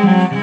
Mm-hmm.